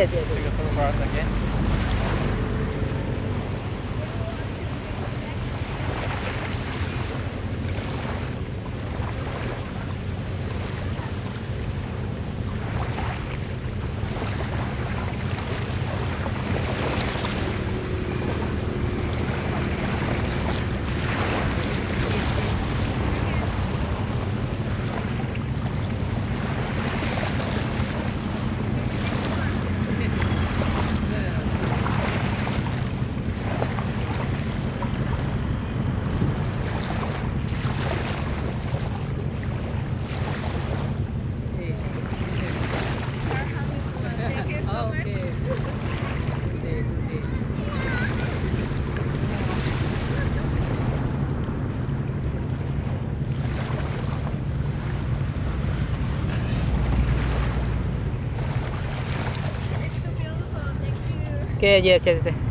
Yes, yes, yes. Take a photo for us again. ¿Qué? Yes, yes, yes.